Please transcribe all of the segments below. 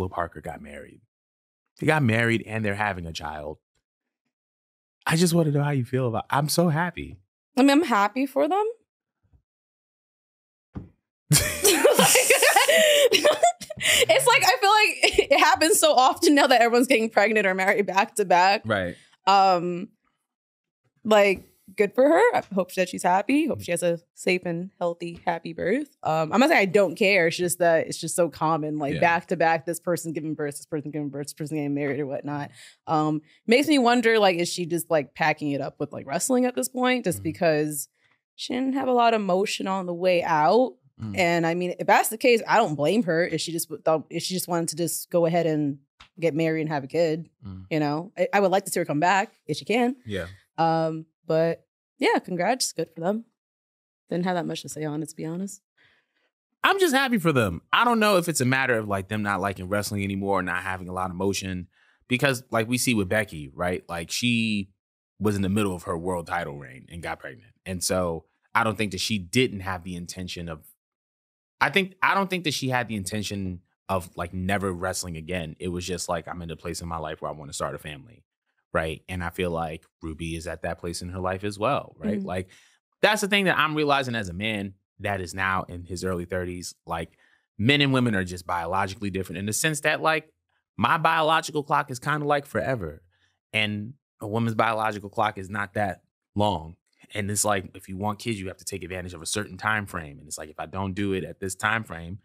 Angelo Parker got married. They got married and they're having a child. I just want to know how you feel about. I'm so happy. I mean, I'm happy for them. it's like I feel like it happens so often now that everyone's getting pregnant or married back to back. Right. Um, like good for her. I hope that she's happy. Hope she has a safe and healthy, happy birth. Um, I'm not saying I don't care. It's just that it's just so common, like Yeah. back to back. This person giving birth, this person giving birth, this person getting married or whatnot. Um, makes me wonder, like, is she just like packing it up with like wrestling at this point, just Mhm. because she didn't have a lot of motion on the way out? Mm. And I mean, if that's the case, I don't blame her. If she just thought, if she just wanted to just go ahead and get married and have a kid, Mm. you know, I, I would like to see her come back if she can. Yeah. Um, but yeah, congrats, good for them. Didn't have that much to say on it, to be honest. I'm just happy for them. I don't know if it's a matter of like them not liking wrestling anymore, not having a lot of motion, because like we see with Becky, right? Like she was in the middle of her world title reign and got pregnant, and so I don't think that she didn't have the intention of. I think I don't think that she had the intention of like never wrestling again. It was just like I'm in a place in my life where I want to start a family, right? And I feel like Ruby is at that place in her life as well, right? Mhm. Like that's the thing that I'm realizing as a man that is now in his early 30s. Like men and women are just biologically different in the sense that like my biological clock is kind of like forever, and a woman's biological clock is not that long. And it's like if you want kids, you have to take advantage of a certain time frame. And it's like if I don't do it at this time frame,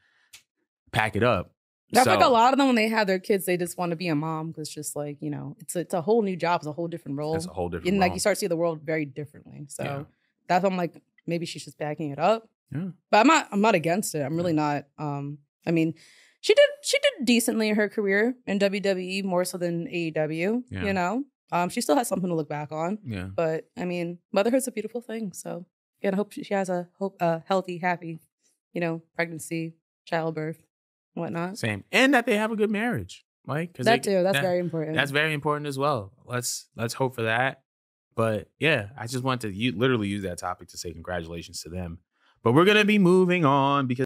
pack it up. I feel like a lot of them when they have their kids, they just want to be a mom because just like you know, it's a, it's a whole new job, it's a whole different role, It's a whole different. and like role. you start to see the world very differently. So Yeah. that's why I'm like, maybe she's just backing it up. Yeah. But I'm not. I'm not against it. I'm really not. Um, I mean, she did she did decently in her career in WWE more so than AEW. Yeah. You know, um, she still has something to look back on. yeah. But I mean, motherhood's a beautiful thing. So again, I hope she has a hope a healthy, happy, you know, pregnancy, childbirth, whatnot. Same. And that they have a good marriage. Like That they- too. That's that- very important. That's very important as well. Let's let's hope for that. But yeah, I just want to u- literally use that topic to say congratulations to them. But we're gonna be moving on because